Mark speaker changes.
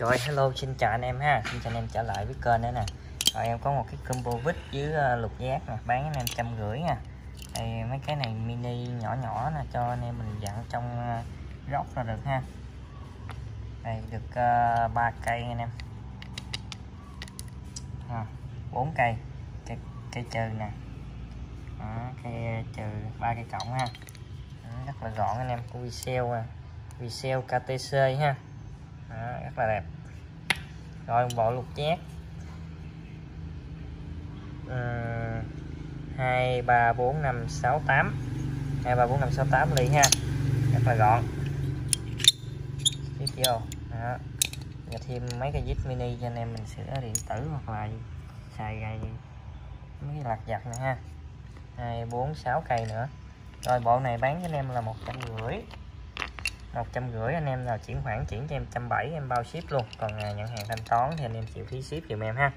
Speaker 1: Rồi hello xin chào anh em ha. Xin chào anh em trở lại với kênh nữa nè. Rồi em có một cái combo vít với ờ, lục giác nè Bán anh em trăm rưỡi nha. Đây mấy cái này mini nhỏ nhỏ nè Cho anh em mình dặn trong ờ, rót là được ha. Đây được ờ, uh, 3 cây anh em. À, 4 cây. Cây, cây trừ nè. À, Cây trừ ba cây cộng ha. Rất là gọn anh em. Của Vicel à. Vicel KTC ha đó, rất là đẹp. Rồi bộ lục giác ờ, hai ba bốn năm sáu tám. Hai ba bốn năm sáu tám ly ha. Rất là gọn. Tiếp vô. Đó. Và thêm mấy cái zip mini cho anh em mình sửa điện tử hoặc là xài gầy mấy cái lặt vặt này ha. Hai bốn sáu cây nữa. Rồi bộ này bán cho anh em là một trăm rưỡi một trăm rưỡi anh em nào chuyển khoản chuyển cho em trăm bảy em bao ship luôn. Còn à, nhận hàng thanh toán thì anh em chịu phí ship giùm em ha.